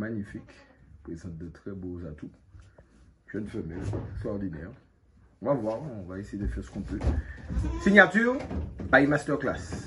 magnifique. Présente de très beaux atouts. Jeune femelle, extraordinaire. On va voir, on va essayer de faire ce qu'on peut. Signature, by Masterclass.